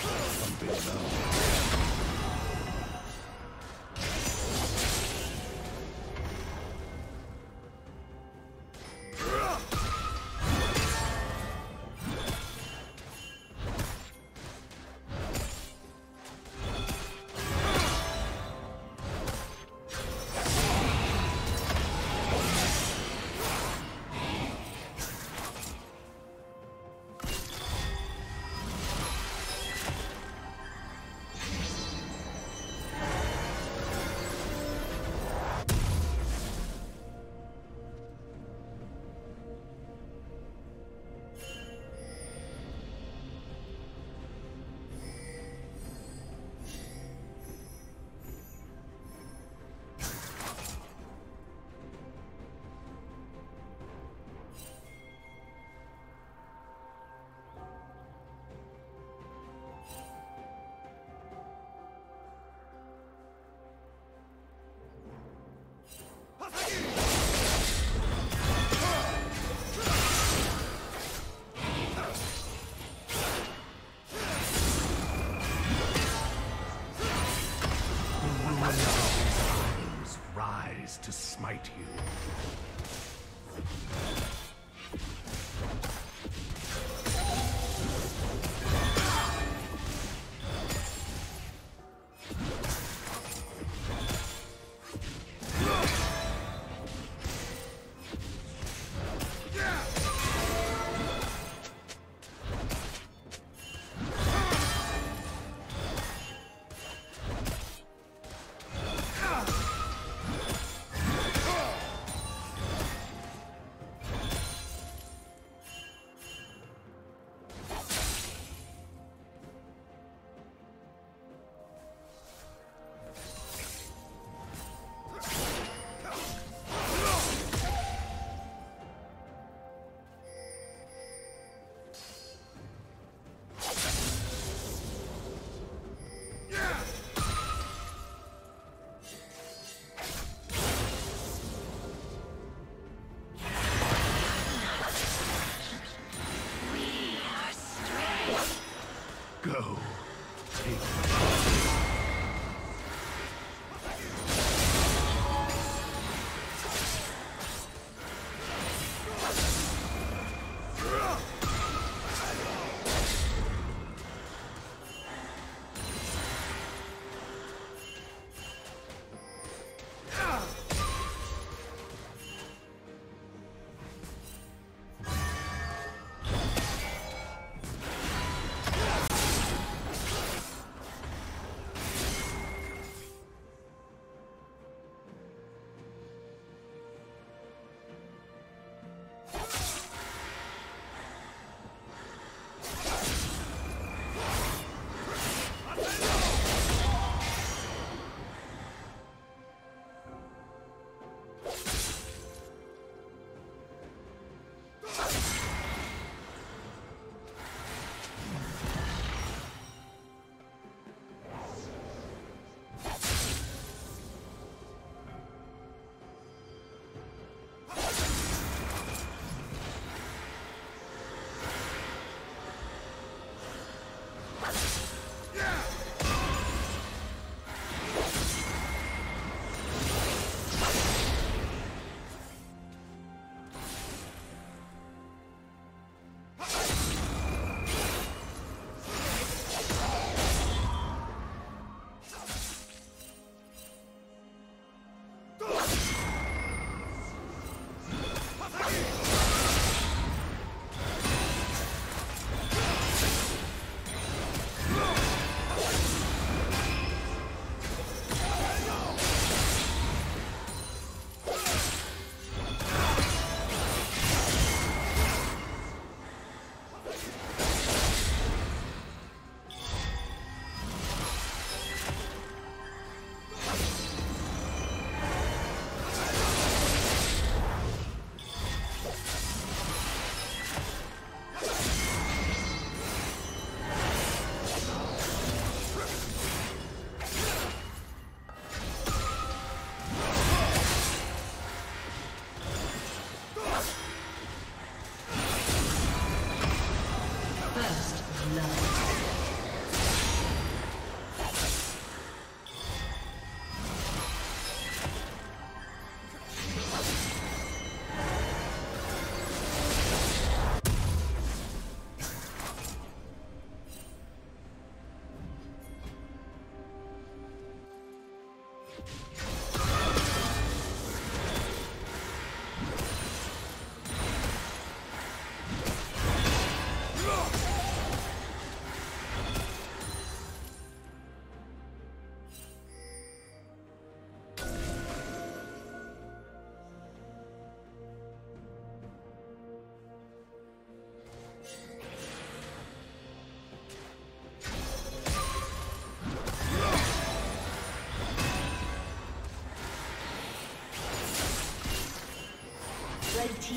Something now.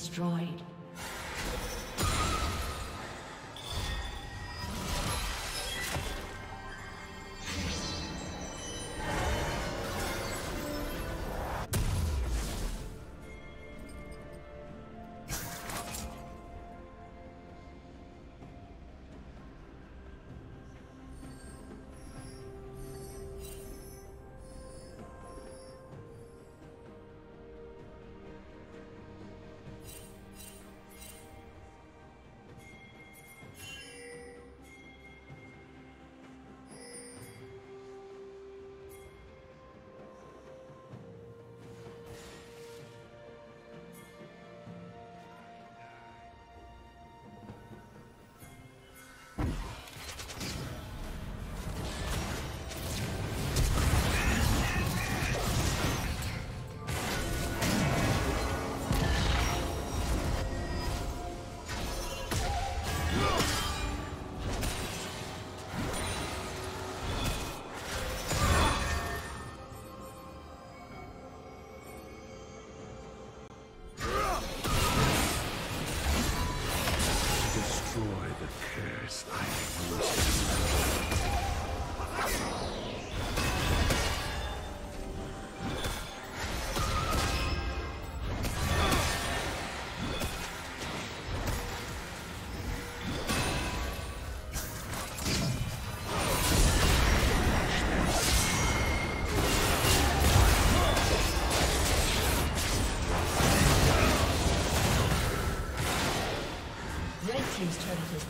Destroyed. team's turn, please.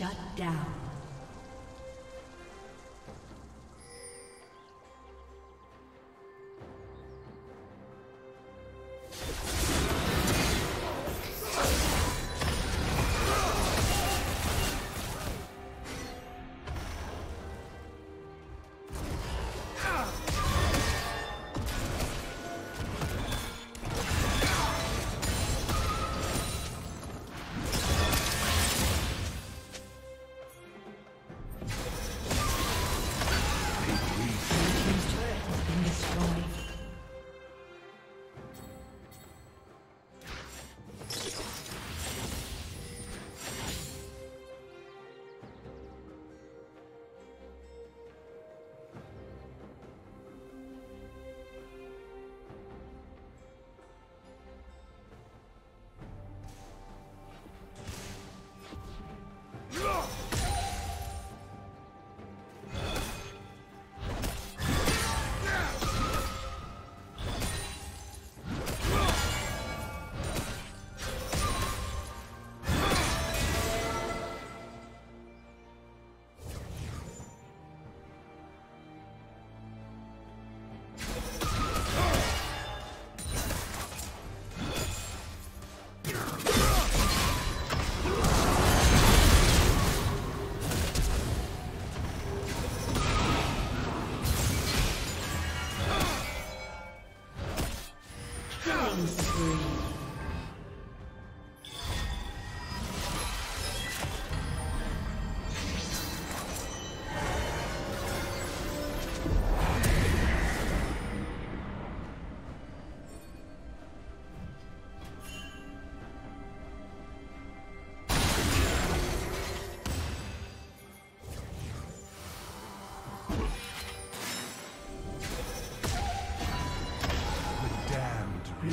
Shut down.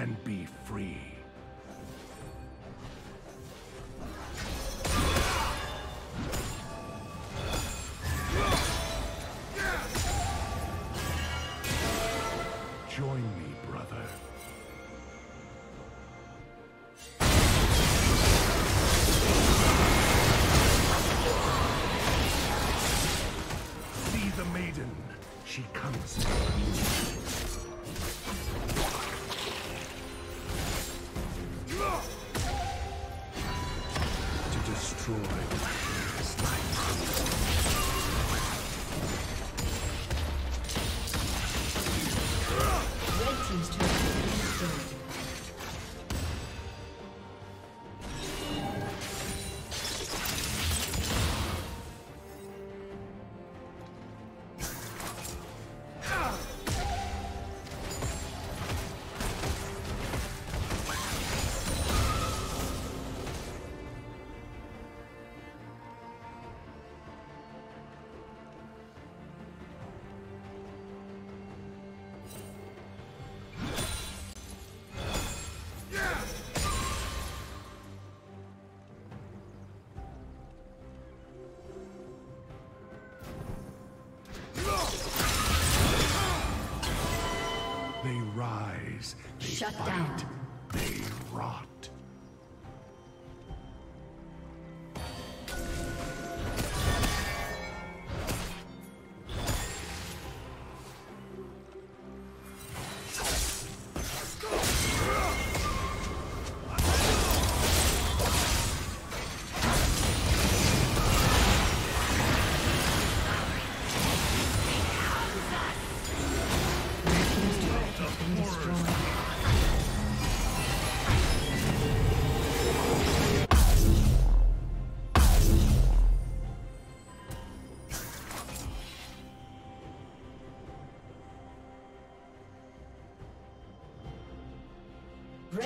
and be free. Shut down.